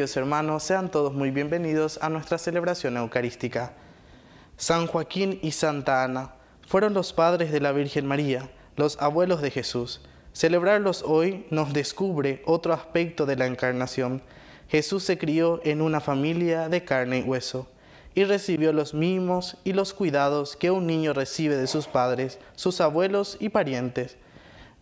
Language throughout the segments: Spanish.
Queridos hermanos, sean todos muy bienvenidos a nuestra celebración eucarística. San Joaquín y Santa Ana fueron los padres de la Virgen María, los abuelos de Jesús. Celebrarlos hoy nos descubre otro aspecto de la encarnación. Jesús se crió en una familia de carne y hueso y recibió los mimos y los cuidados que un niño recibe de sus padres, sus abuelos y parientes.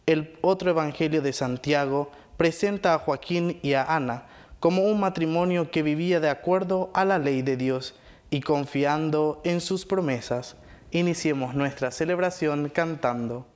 El otro Evangelio de Santiago presenta a Joaquín y a Ana, como un matrimonio que vivía de acuerdo a la ley de Dios y confiando en sus promesas. Iniciemos nuestra celebración cantando.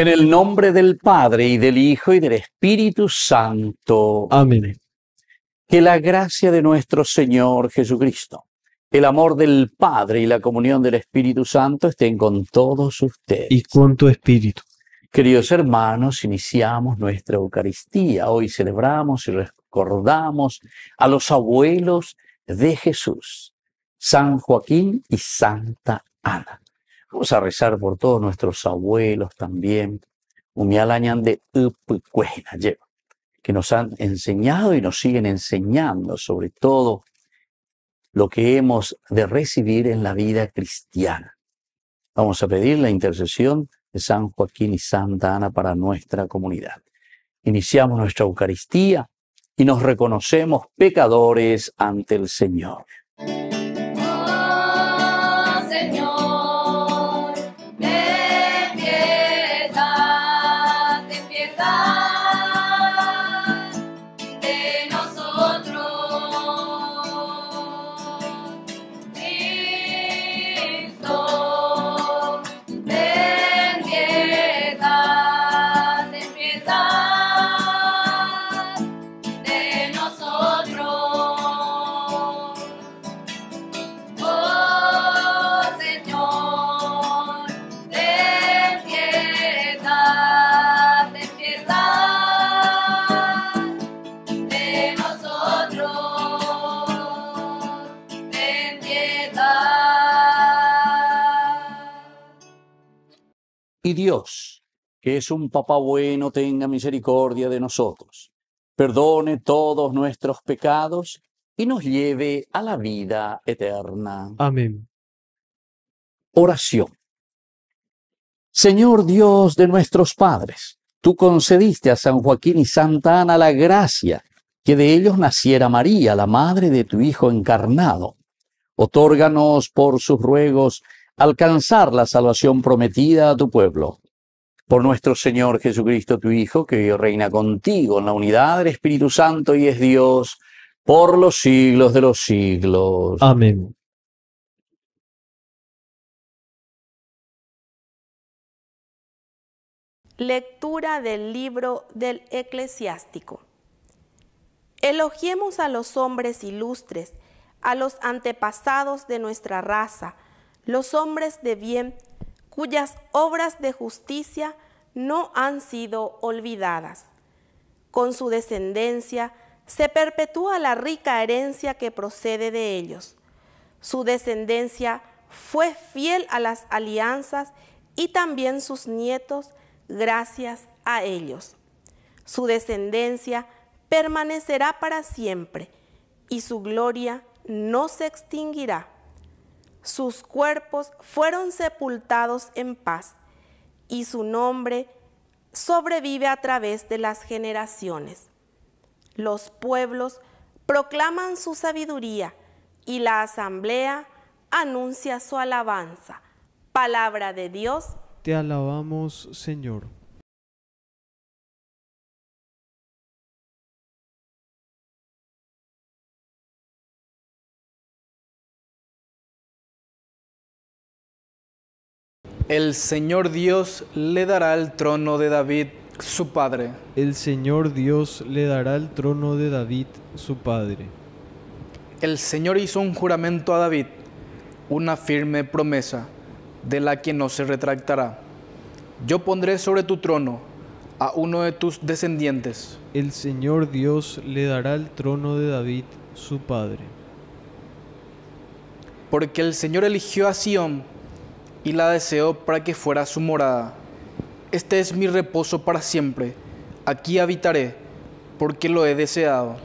En el nombre del Padre y del Hijo y del Espíritu Santo. Amén. Que la gracia de nuestro Señor Jesucristo, el amor del Padre y la comunión del Espíritu Santo estén con todos ustedes. Y con tu espíritu. Queridos hermanos, iniciamos nuestra Eucaristía. Hoy celebramos y recordamos a los abuelos de Jesús, San Joaquín y Santa Ana. Vamos a rezar por todos nuestros abuelos también, de que nos han enseñado y nos siguen enseñando sobre todo lo que hemos de recibir en la vida cristiana. Vamos a pedir la intercesión de San Joaquín y Santa Ana para nuestra comunidad. Iniciamos nuestra Eucaristía y nos reconocemos pecadores ante el Señor. Es un papá bueno, tenga misericordia de nosotros, perdone todos nuestros pecados y nos lleve a la vida eterna. Amén. Oración. Señor Dios de nuestros padres, tú concediste a San Joaquín y Santa Ana la gracia que de ellos naciera María, la madre de tu Hijo encarnado. Otórganos por sus ruegos alcanzar la salvación prometida a tu pueblo. Por nuestro Señor Jesucristo, tu Hijo, que reina contigo en la unidad del Espíritu Santo y es Dios por los siglos de los siglos. Amén. Lectura del libro del eclesiástico. Elogiemos a los hombres ilustres, a los antepasados de nuestra raza, los hombres de bien, cuyas obras de justicia no han sido olvidadas. Con su descendencia se perpetúa la rica herencia que procede de ellos. Su descendencia fue fiel a las alianzas y también sus nietos gracias a ellos. Su descendencia permanecerá para siempre y su gloria no se extinguirá. Sus cuerpos fueron sepultados en paz y su nombre sobrevive a través de las generaciones. Los pueblos proclaman su sabiduría y la asamblea anuncia su alabanza. Palabra de Dios. Te alabamos, Señor. El Señor Dios le dará el trono de David, su padre. El Señor Dios le dará el trono de David, su padre. El Señor hizo un juramento a David, una firme promesa, de la que no se retractará. Yo pondré sobre tu trono a uno de tus descendientes. El Señor Dios le dará el trono de David, su padre. Porque el Señor eligió a Sión y la deseó para que fuera su morada. Este es mi reposo para siempre. Aquí habitaré, porque lo he deseado.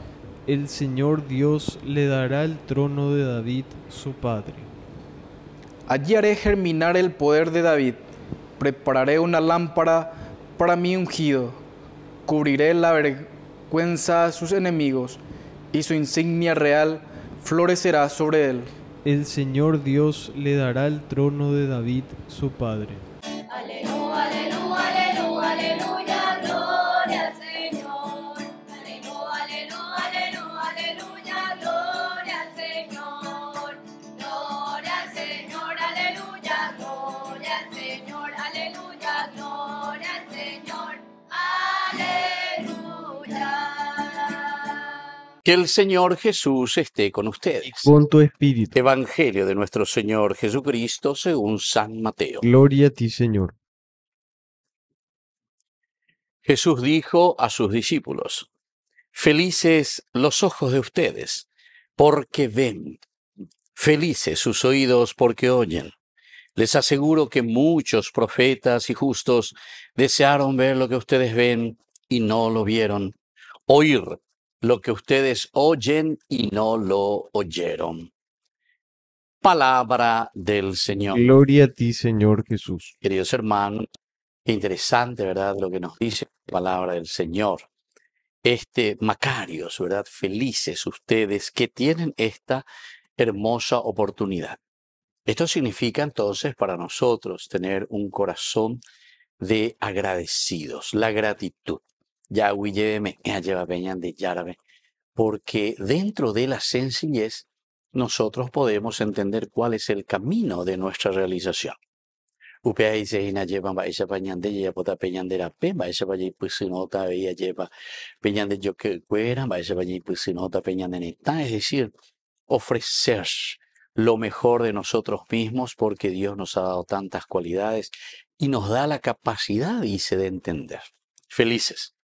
El Señor Dios le dará el trono de David, su padre. Allí haré germinar el poder de David. Prepararé una lámpara para mi ungido. Cubriré la vergüenza a sus enemigos, y su insignia real florecerá sobre él el Señor Dios le dará el trono de David, su padre. Aleluya, aleluya, aleluya, gloria Que el Señor Jesús esté con ustedes. Con tu espíritu. Evangelio de nuestro Señor Jesucristo según San Mateo. Gloria a ti, Señor. Jesús dijo a sus discípulos, Felices los ojos de ustedes, porque ven. Felices sus oídos, porque oyen. Les aseguro que muchos profetas y justos desearon ver lo que ustedes ven y no lo vieron, oír lo que ustedes oyen y no lo oyeron. Palabra del Señor. Gloria a ti, Señor Jesús. Queridos hermanos, interesante, ¿verdad? Lo que nos dice la palabra del Señor. Este Macarios, ¿verdad? Felices ustedes que tienen esta hermosa oportunidad. Esto significa entonces para nosotros tener un corazón de agradecidos, la gratitud. Yahweh lléveme, lleva peñan de Yarabe, porque dentro de la sencillez nosotros podemos entender cuál es el camino de nuestra realización. Upea dice ina lleva ba esa pañande ya pota peñandera pe ba esa pañi pusinota ella lleva peñande yo que cuera ba esa pañi pusinota peñande neta es decir ofrecer lo mejor de nosotros mismos porque Dios nos ha dado tantas cualidades y nos da la capacidad, dice, de entender. Felices.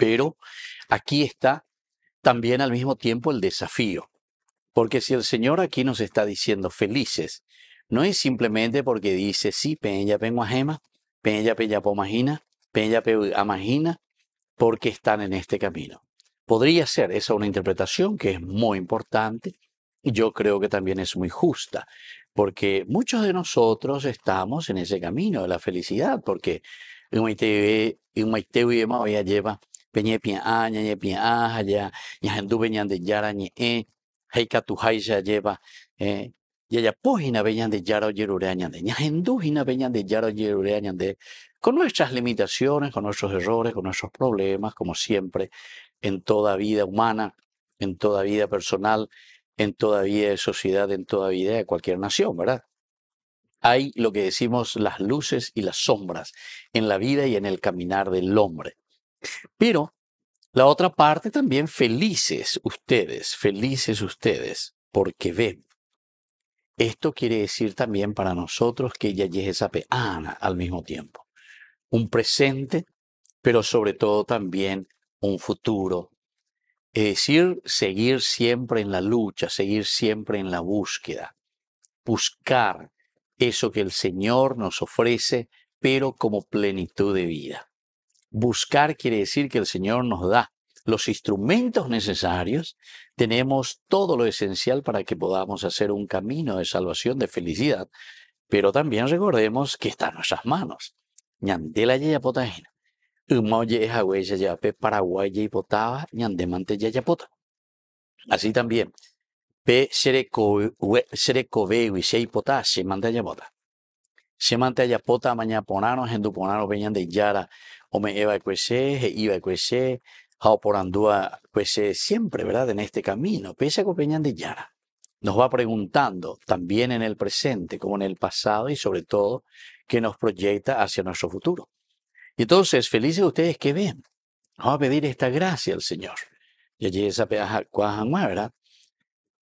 Pero aquí está también al mismo tiempo el desafío. Porque si el Señor aquí nos está diciendo felices, no es simplemente porque dice, sí, peña pengo ajema, peña peña pomagina, peña amagina, porque están en este camino. Podría ser esa una interpretación que es muy importante y yo creo que también es muy justa, porque muchos de nosotros estamos en ese camino de la felicidad, porque en un lleva peñe pia a ñe e heika tu haisha lleva eh ya ya pohina beñan de yara yerure de ña hendu hina beñan de yara yerure de con nuestras limitaciones, con nuestros errores, con nuestros problemas, como siempre, en toda vida humana, en toda vida personal, en toda vida de sociedad, en toda vida de cualquier nación, ¿verdad? Hay lo que decimos las luces y las sombras en la vida y en el caminar del hombre. Pero La otra parte también felices ustedes, felices ustedes, porque ven. Esto quiere decir también para nosotros que ella es esa peana al mismo tiempo. Un presente, pero sobre todo también un futuro. Es decir, seguir siempre en la lucha, seguir siempre en la búsqueda. Buscar eso que el Señor nos ofrece, pero como plenitud de vida. Buscar quiere decir que el Señor nos da los instrumentos necesarios, tenemos todo lo esencial para que podamos hacer un camino de salvación, de felicidad, pero también recordemos que está en nuestras manos. Así también. O me eva cuese, iba cuese, Andúa, pues eh, siempre, ¿verdad? En este camino, pese a Copeñán de Yara, nos va preguntando también en el presente como en el pasado y sobre todo que nos proyecta hacia nuestro futuro. Y entonces, felices ustedes que ven, vamos a pedir esta gracia al Señor. Y allí esa ¿verdad?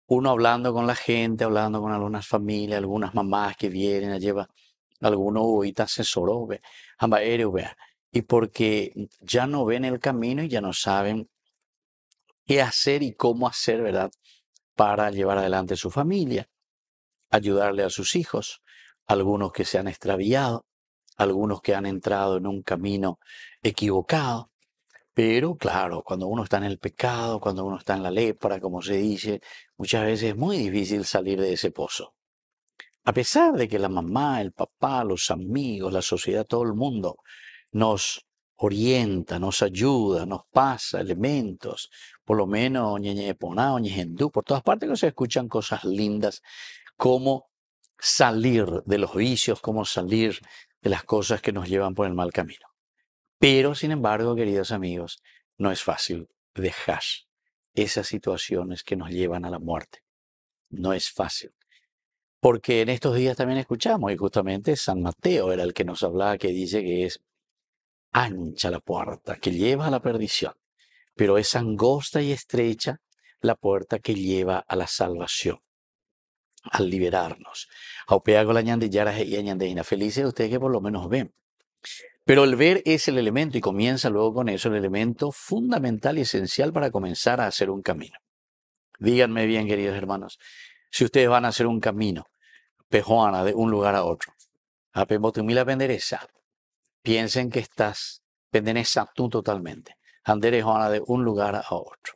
Uno hablando con la gente, hablando con algunas familias, algunas mamás que vienen a llevar algunos ahorita asesoró, ambas vea y porque ya no ven el camino y ya no saben qué hacer y cómo hacer, ¿verdad? Para llevar adelante su familia, ayudarle a sus hijos, algunos que se han extraviado, algunos que han entrado en un camino equivocado. Pero claro, cuando uno está en el pecado, cuando uno está en la lepra, como se dice, muchas veces es muy difícil salir de ese pozo. A pesar de que la mamá, el papá, los amigos, la sociedad, todo el mundo nos orienta, nos ayuda, nos pasa elementos, por lo menos Ñeñeponá, Ñehendú, por todas partes que se escuchan cosas lindas, cómo salir de los vicios, cómo salir de las cosas que nos llevan por el mal camino. Pero, sin embargo, queridos amigos, no es fácil dejar esas situaciones que nos llevan a la muerte. No es fácil. Porque en estos días también escuchamos, y justamente San Mateo era el que nos hablaba, que dice que es ancha la puerta que lleva a la perdición, pero es angosta y estrecha la puerta que lleva a la salvación, al liberarnos. Felices ustedes que por lo menos ven. Pero el ver es el elemento y comienza luego con eso el elemento fundamental y esencial para comenzar a hacer un camino. Díganme bien, queridos hermanos, si ustedes van a hacer un camino, pejuana, de un lugar a otro, a Pemotumila Pendereza, piensen que estás perteneces tú totalmente. Andere Juana de un lugar a otro.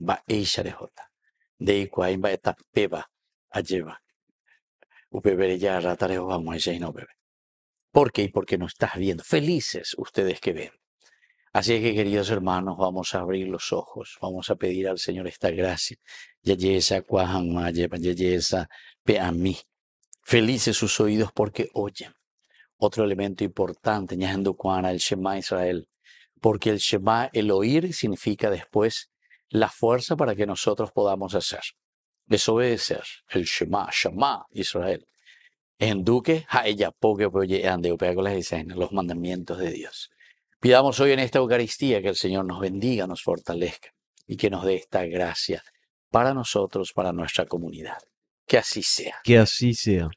Va Jota. De Iguain va esta peba a llevar. Upebere ya ratarejo vamos a no bebe. ¿Por qué? Porque no estás viendo. Felices ustedes que ven. Así que, queridos hermanos, vamos a abrir los ojos, vamos a pedir al Señor esta gracia. Yayesa, cuajanma, yayesa, ve a mí. Felices sus oídos porque oyen otro elemento importante, el Shema Israel, porque el Shema, el oír, significa después la fuerza para que nosotros podamos hacer. Desobedecer, el Shema, Shema Israel. En Duque, los mandamientos de Dios. Pidamos hoy en esta Eucaristía que el Señor nos bendiga, nos fortalezca y que nos dé esta gracia para nosotros, para nuestra comunidad. Que así sea. Que así sea.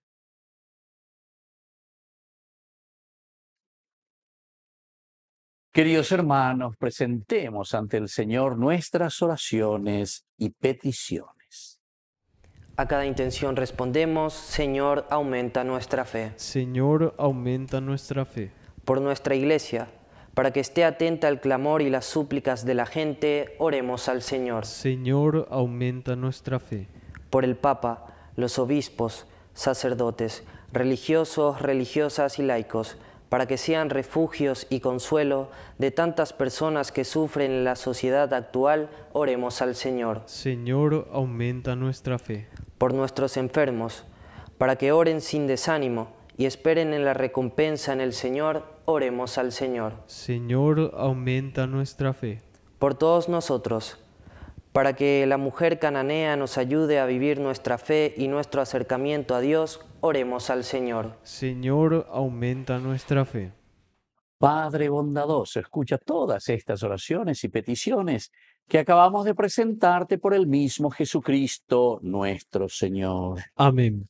Queridos hermanos, presentemos ante el Señor nuestras oraciones y peticiones. A cada intención respondemos, Señor, aumenta nuestra fe. Señor, aumenta nuestra fe. Por nuestra iglesia, para que esté atenta al clamor y las súplicas de la gente, oremos al Señor. Señor, aumenta nuestra fe. Por el Papa, los obispos, sacerdotes, religiosos, religiosas y laicos, para que sean refugios y consuelo de tantas personas que sufren en la sociedad actual, oremos al Señor. Señor, aumenta nuestra fe. Por nuestros enfermos, para que oren sin desánimo y esperen en la recompensa en el Señor, oremos al Señor. Señor, aumenta nuestra fe. Por todos nosotros, para que la mujer cananea nos ayude a vivir nuestra fe y nuestro acercamiento a Dios, oremos al Señor. Señor, aumenta nuestra fe. Padre bondadoso, escucha todas estas oraciones y peticiones que acabamos de presentarte por el mismo Jesucristo nuestro Señor. Amén.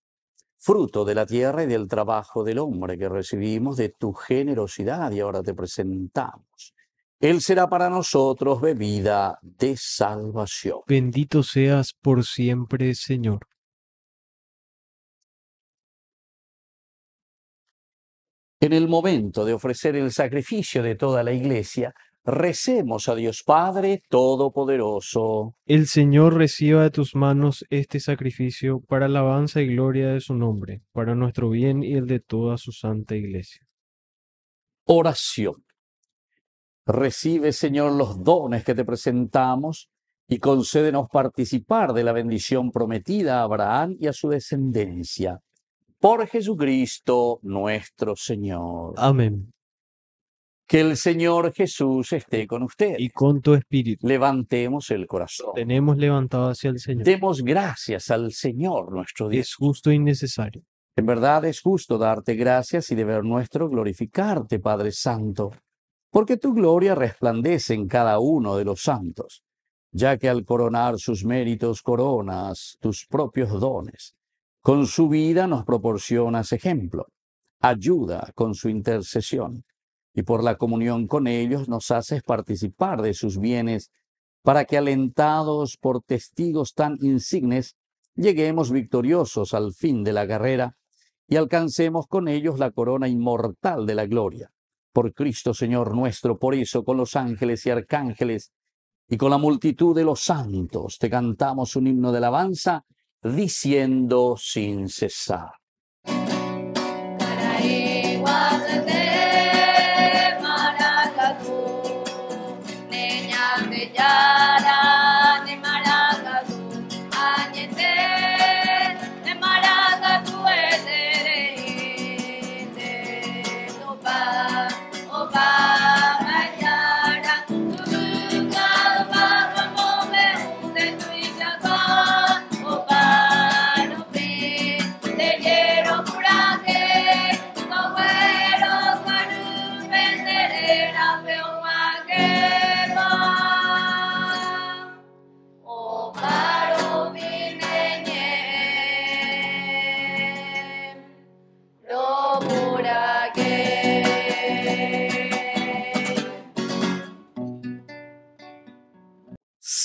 fruto de la tierra y del trabajo del hombre que recibimos de tu generosidad y ahora te presentamos. Él será para nosotros bebida de salvación. Bendito seas por siempre, Señor. En el momento de ofrecer el sacrificio de toda la iglesia, recemos a Dios Padre Todopoderoso. El Señor reciba de tus manos este sacrificio para alabanza y gloria de su nombre, para nuestro bien y el de toda su santa iglesia. Oración. Recibe, Señor, los dones que te presentamos y concédenos participar de la bendición prometida a Abraham y a su descendencia. Por Jesucristo nuestro Señor. Amén. Que el Señor Jesús esté con usted. Y con tu espíritu Levantemos el corazón. tenemos levantado hacia el Señor. Demos gracias al Señor nuestro Dios. Es justo y necesario. En verdad es justo darte gracias y deber nuestro glorificarte, Padre Santo, porque tu gloria resplandece en cada uno de los santos, ya que al coronar sus méritos coronas tus propios dones. Con su vida nos proporcionas ejemplo, ayuda con su intercesión, y por la comunión con ellos nos haces participar de sus bienes, para que alentados por testigos tan insignes, lleguemos victoriosos al fin de la carrera y alcancemos con ellos la corona inmortal de la gloria. Por Cristo Señor nuestro, por eso con los ángeles y arcángeles y con la multitud de los santos te cantamos un himno de alabanza diciendo sin cesar.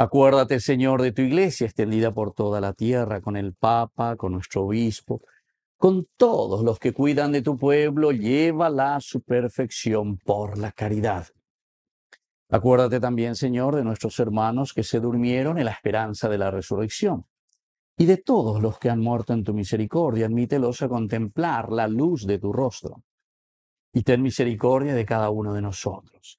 Acuérdate, Señor, de tu iglesia extendida por toda la tierra, con el Papa, con nuestro obispo, con todos los que cuidan de tu pueblo, llévala a su perfección por la caridad. Acuérdate también, Señor, de nuestros hermanos que se durmieron en la esperanza de la resurrección. Y de todos los que han muerto en tu misericordia, admítelos a contemplar la luz de tu rostro. Y ten misericordia de cada uno de nosotros.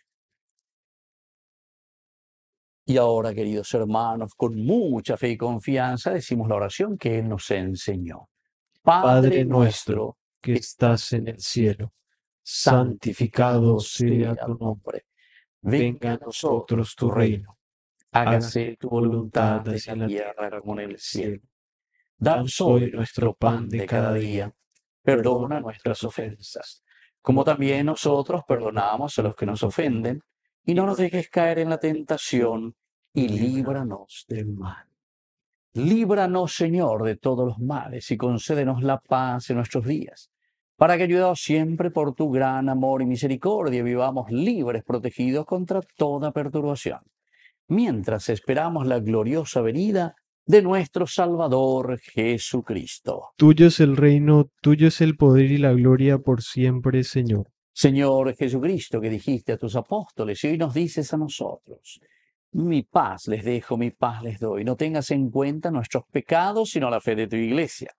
Y ahora, queridos hermanos, con mucha fe y confianza decimos la oración que Él nos enseñó. Padre nuestro que estás en el cielo, santificado sea tu nombre. Venga a nosotros tu reino. Hágase tu voluntad en la tierra como en el cielo. Danos hoy nuestro pan de cada día. Perdona nuestras ofensas, como también nosotros perdonamos a los que nos ofenden, y no nos dejes caer en la tentación, y líbranos del mal. Líbranos, Señor, de todos los males, y concédenos la paz en nuestros días, para que, ayudados siempre por tu gran amor y misericordia, vivamos libres, protegidos contra toda perturbación, mientras esperamos la gloriosa venida de nuestro Salvador Jesucristo. Tuyo es el reino, tuyo es el poder y la gloria por siempre, Señor. Señor Jesucristo, que dijiste a tus apóstoles y hoy nos dices a nosotros, mi paz les dejo, mi paz les doy. No tengas en cuenta nuestros pecados, sino la fe de tu iglesia.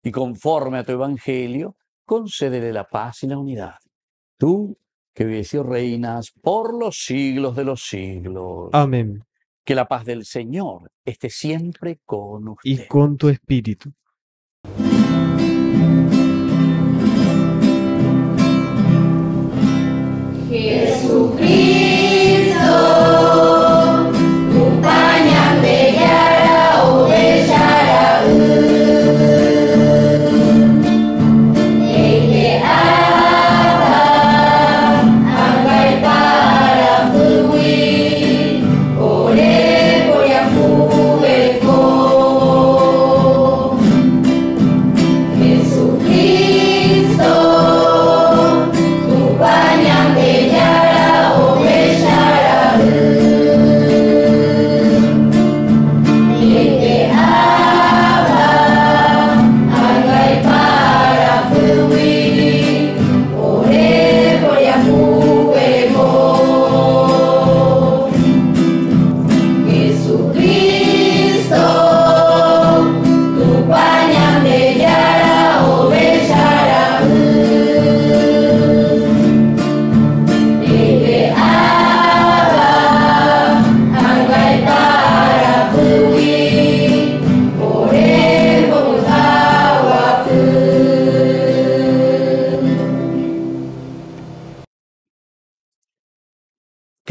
Y conforme a tu evangelio, concédele la paz y la unidad. Tú, que vives y reinas por los siglos de los siglos. Amén. Que la paz del Señor esté siempre con usted. Y con tu espíritu.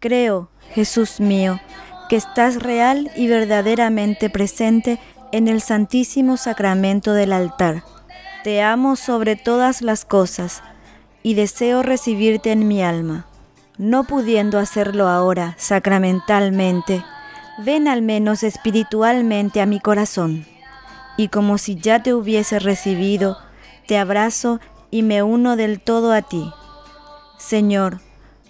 Creo, Jesús mío, que estás real y verdaderamente presente en el Santísimo Sacramento del altar. Te amo sobre todas las cosas y deseo recibirte en mi alma. No pudiendo hacerlo ahora sacramentalmente, ven al menos espiritualmente a mi corazón. Y como si ya te hubiese recibido, te abrazo y me uno del todo a ti. Señor,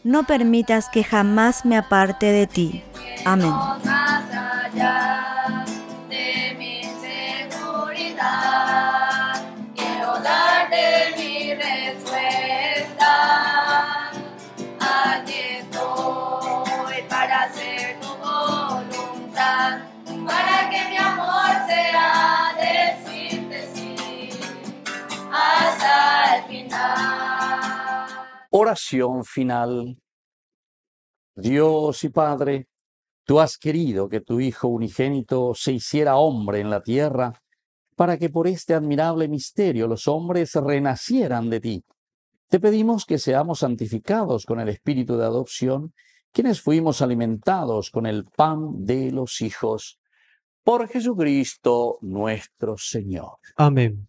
no permitas que jamás me aparte de ti. Amén. Hasta el final. Oración final. Dios y Padre, tú has querido que tu Hijo unigénito se hiciera hombre en la tierra para que por este admirable misterio los hombres renacieran de ti. Te pedimos que seamos santificados con el espíritu de adopción, quienes fuimos alimentados con el pan de los hijos. Por Jesucristo nuestro Señor. Amén.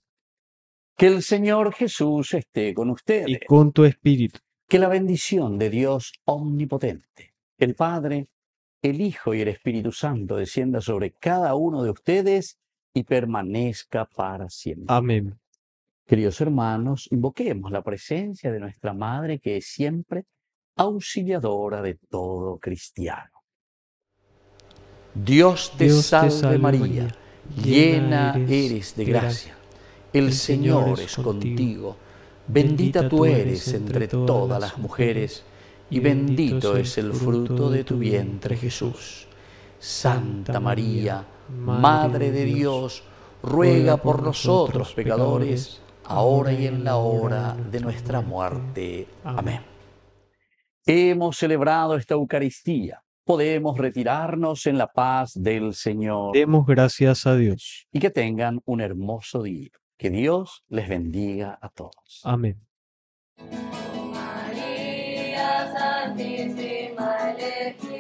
Que el Señor Jesús esté con ustedes. Y con tu espíritu. Que la bendición de Dios omnipotente, el Padre, el Hijo y el Espíritu Santo descienda sobre cada uno de ustedes y permanezca para siempre. Amén. Queridos hermanos, invoquemos la presencia de nuestra Madre que es siempre auxiliadora de todo cristiano. Dios te Dios te salve María, María, llena eres de gracia. El Señor es contigo. Bendita tú eres entre todas las mujeres, y bendito es el fruto de tu vientre Jesús. Santa María, Madre de Dios, ruega por nosotros pecadores, ahora y en la hora de nuestra muerte. Amén. Hemos celebrado esta Eucaristía. Podemos retirarnos en la paz del Señor Demos gracias a Dios. y que tengan un hermoso día. Que Dios les bendiga a todos. Amén. María Santísima elegida.